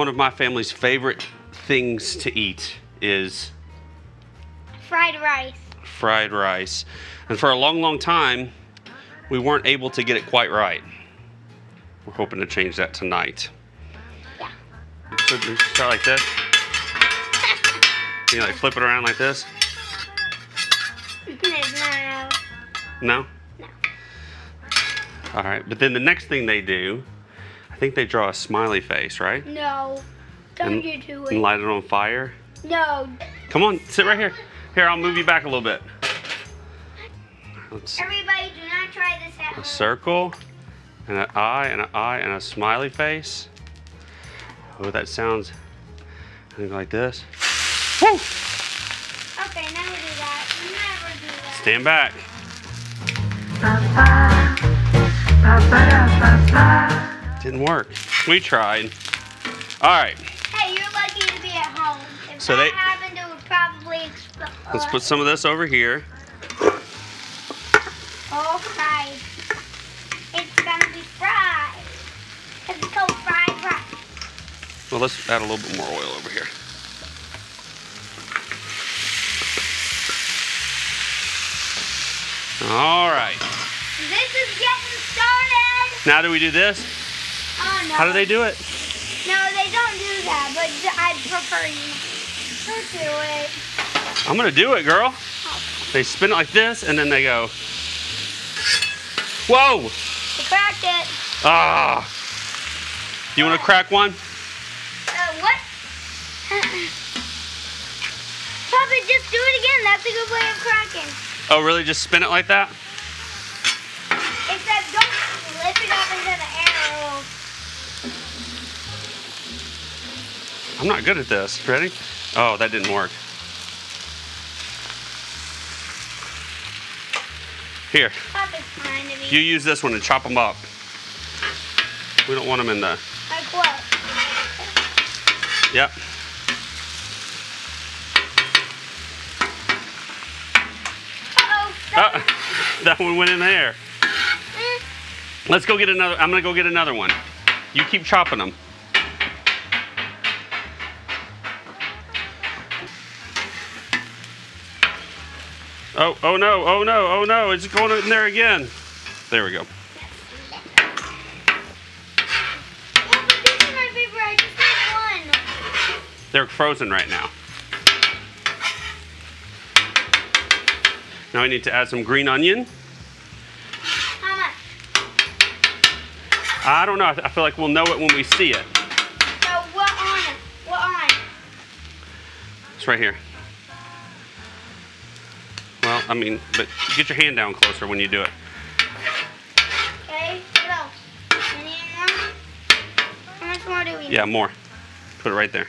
one of my family's favorite things to eat is Fried rice. fried rice. And for a long, long time, we weren't able to get it quite right. We're hoping to change that tonight. Yeah. Start like this. You like flip it around like this? no. No? No. All right. But then the next thing they do, think they draw a smiley face, right? No. Don't And- you do it. And light it on fire. No. Come on, sit right here. Here, I'll move you back a little bit. Let's Everybody, do not try this at a home. circle, and an eye, and an eye, and a smiley face. Oh, that sounds I think like this. Woo! Okay, never do that. Never do that. Stand back. Didn't work. We tried. All right, Hey, you're lucky to be at home. If So that they- happened, it would probably explode. let's put some of this over here. All fried. It's gonna be fried. It's called fried rice. Well, let's add a little bit more oil over here. All right. This is getting started. Now do we do this? Oh no. How do they do it? No, they don't do that, but I'd prefer you. Don't do it. I'm gonna do it, girl. They spin it like this, and then they go. Whoa! You cracked it. Ah! You want to crack one? Uh, what? Papa, just do it again. That's a good way of cracking. Oh, really? Just spin it like that? I'm not good at this. Ready? Oh, that didn't work. Here, Papa's trying to be. you use this one and chop them up. We don't want them in the. Like what? Yep. Ah, that one went in there. Mm. Let's go get another. I'm gonna go get another one. You keep chopping them. Oh, oh no, oh no, oh no, it's going in there again. There we go. Papa, these are my favorite. I just had one. They're frozen right now. Now we need to add some green onion. How much? I don't know. I feel like we'll know it when we see it. So what on? What on? It's right here. I mean, but get your hand down closer when you do it. Okay. What else? Any more? How much more do we need? Yeah, more. Put it right there.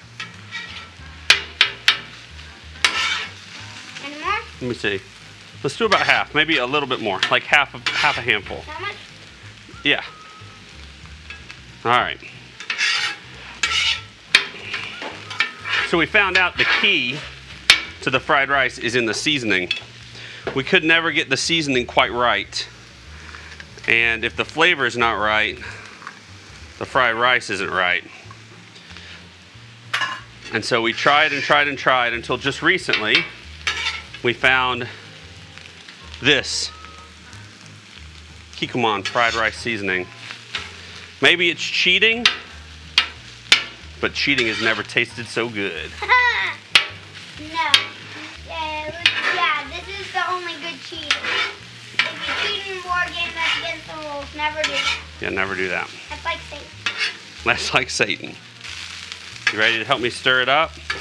Any more? Let me see. Let's do about half, maybe a little bit more, like half of half a handful. How much? Yeah. All right. So we found out the key to the fried rice is in the seasoning. We could never get the seasoning quite right. And if the flavor is not right, the fried rice isn't right. And so we tried and tried and tried until just recently we found this Kikkoman fried rice seasoning. Maybe it's cheating, but cheating has never tasted so good. no. Yeah, let's- yeah, this is the only good cheating. If you're cheating in board game, that's Never do that. Yeah, never do that. That's like Satan. That's like Satan. You ready to help me stir it up? Can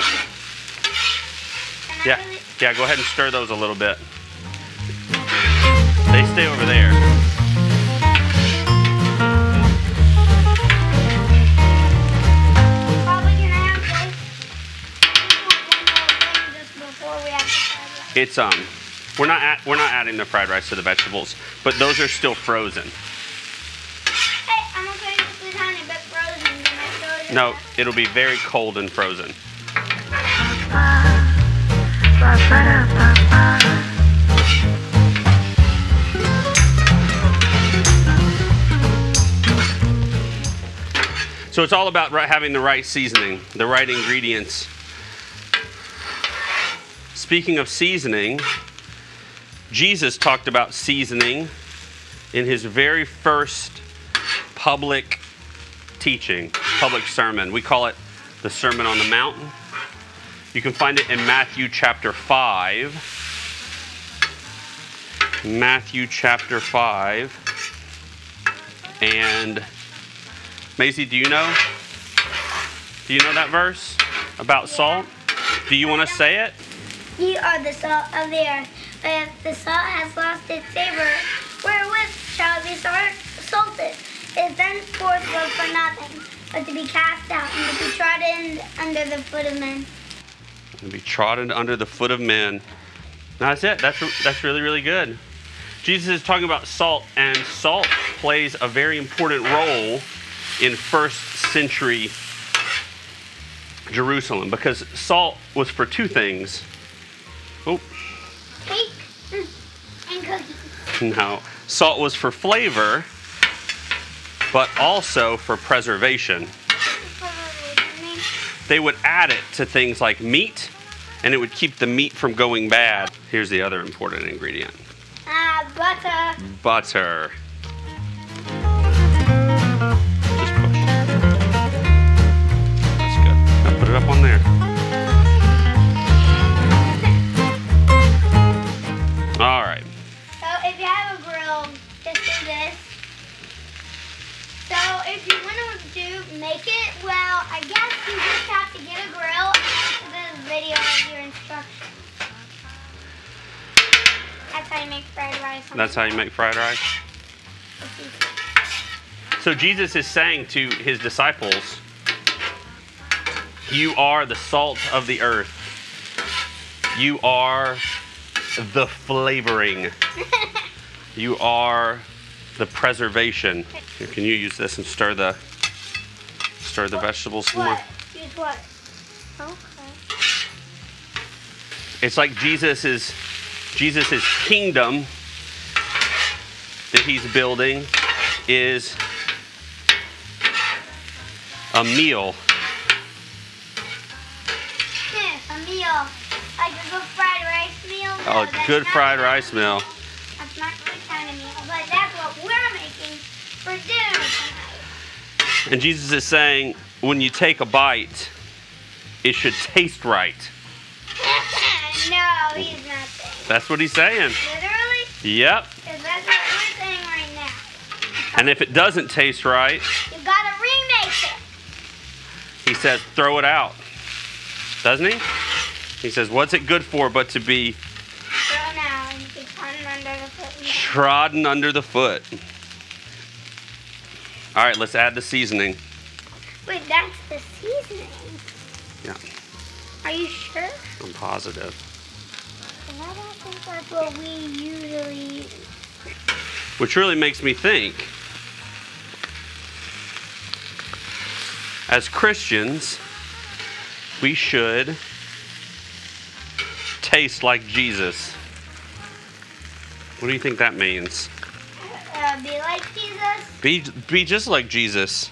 Yeah. really- Yeah, go ahead and stir those a little bit. They stay over there. Probably can I have this? I want one more thing just before we have to. It's um we're not at, we're not adding the fried rice to the vegetables, but those are still frozen. Hey, I'm okay with the tiny bit frozen. Can I throw it in No, it'll be very cold and frozen. So it's all about having the right seasoning, the right ingredients. Speaking of seasoning, Jesus talked about seasoning in his very first public teaching, public sermon. We call it the Sermon on the Mountain. You can find it in Matthew chapter 5. Matthew chapter 5. And Maisie, do you know? Do you know that verse about salt? Do you want to say it? You are the salt of the earth. But if the salt has lost its savor, wherewith shall it be salt- salted? It is thenceforth good for nothing, but to be cast out and to be trodden under the foot of men. and be trodden under the foot of men. That's it. That's that's really really good. Jesus is talking about salt, and salt plays a very important role in first century Jerusalem because salt was for two things. Oh Cake and cookies. no, salt was for flavor, but also for preservation. They would add it to things like meat, and it would keep the meat from going bad. Here's the other important ingredient. Ah, butter. butter. Just push. That's good. Now put it up on there. If you want to do make it, well, I guess you just have to get a grill and this video of your instructions. That's how you make fried rice. That's how you make fried rice. So Jesus is saying to his disciples, You are the salt of the earth. You are the flavoring. You are the preservation. Here, can you use this and stir the stir the vegetables some more? Use what? Okay. It's like Jesus' is Jesus' kingdom that he's building is a meal. a meal. Like a good fried rice meal. A good fried rice meal. That's not my kind of meal, but that's what we're making for dinner tonight. And Jesus is saying, when you take a bite, it should taste right. no, he's not saying. That's what he's saying. Literally, Yep. because that's what we're saying right now. And if it doesn't taste right, You gotta remake it. he says, throw it out. Doesn't he? He says, what's it good for but to be Throw now and be turned under the foot. trodden under the foot? All right, let's add the seasoning. Wait, that's the seasoning. Yeah. Are you sure? I'm positive. I don't think that's what we usually. Which really makes me think as Christians, we should taste like Jesus. What do you think that means? Uh, be like Jesus Be, be just like Jesus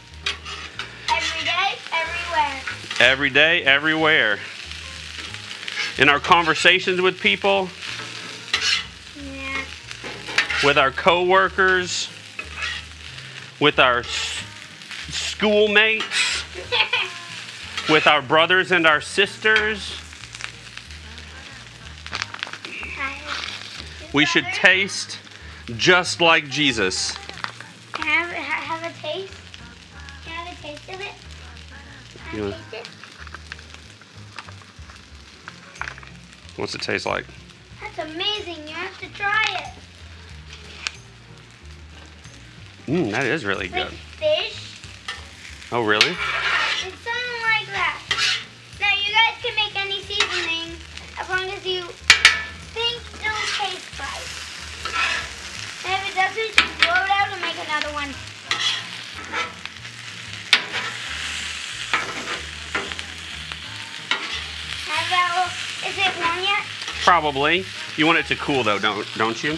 every day, everywhere. every day, everywhere. In our conversations with people, Yeah. with our coworkers, with our schoolmates, with our brothers and our sisters. We should taste just like Jesus. Yeah. What's it taste like? That's amazing. You have to try it. Mmm, that is really like good. fish. Oh, really? It's something like that. Now you guys can make any seasoning as long as you think it'll taste right. And if it doesn't, just throw it out and make another one. Have that, is it warm yet? Probably. You want it to cool though, don't don't you?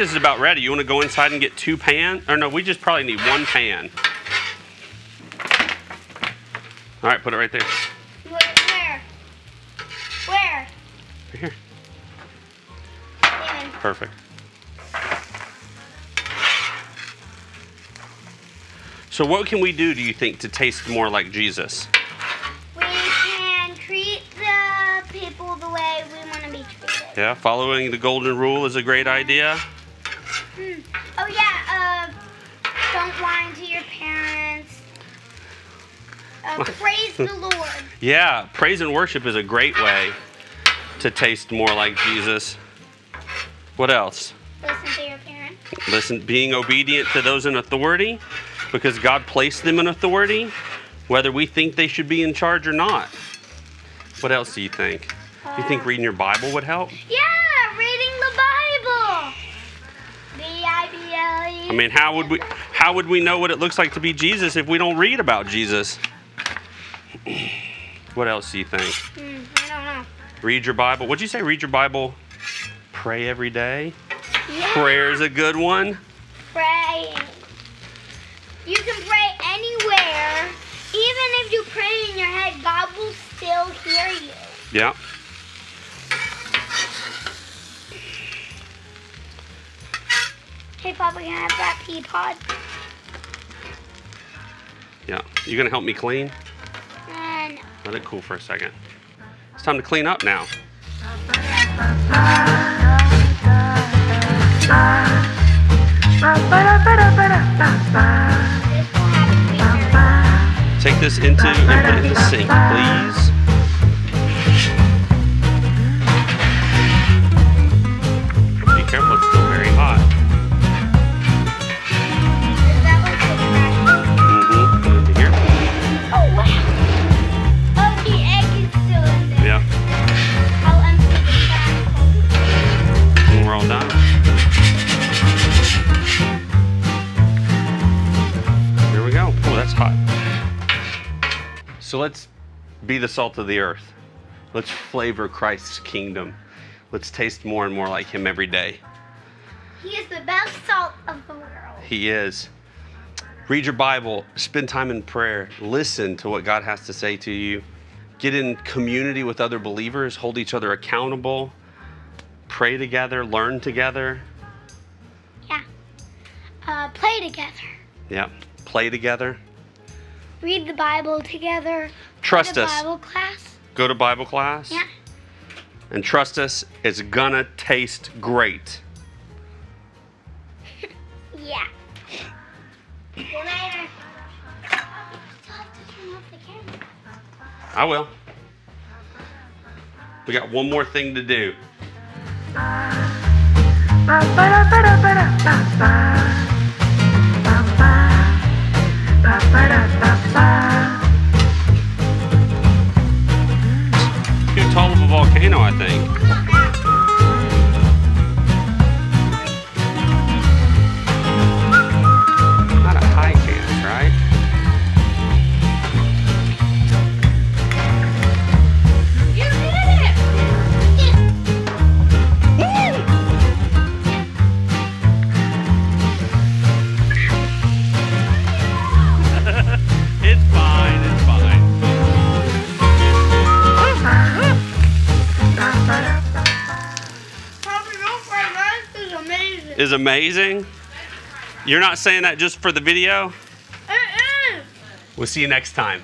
This is about ready. You want to go inside and get two pans? Or no, we just probably need one pan. All right, put it right there. Where? Where? Where? Right here. Perfect. So what can we do, do you think, to taste more like Jesus? We can treat the people the way we want to be treated. Yeah, following the golden rule is a great idea. Hmm. Oh yeah. Uh, don't lie to your parents. Uh, praise the Lord. Yeah, praise and worship is a great way to taste more like Jesus. What else? Listen to your parents. Listen, being obedient to those in authority because God placed them in authority, whether we think they should be in charge or not. What else do you think? Do you think reading your Bible would help? Yeah, I mean, how would we how would we know what it looks like to be Jesus if we don't read about Jesus? What else do you think? Hmm, I don't know. Read your Bible. What'd you say? Read your Bible. Pray every day. Yeah. Prayer's a good one. Pray. You can pray anywhere. Even if you pray in your head, God will still hear you. Yeah. Hey, Papa, can I have that pea pod? Yeah. You gonna help me clean? And Let it cool for a second. It's time to clean up now. this will have to be very Take this into and put it in the sink, please. Be the salt of the earth. Let's flavor Christ's kingdom. Let's taste more and more like him every day. He is the best salt of the world. He is. Read your Bible, spend time in prayer, listen to what God has to say to you, get in community with other believers, hold each other accountable, pray together, learn together. Yeah. Uh, play together. Yeah, play together. Read the Bible together. Trust us. Bible class. Go to Bible class. Yeah. And trust us, it's gonna taste great. Yeah. Good night. Uh, Still have to turn off the camera. I will. We got one more thing to do. Too Is amazing. You're not saying that just for the video? Uh-uh. We'll see you next time.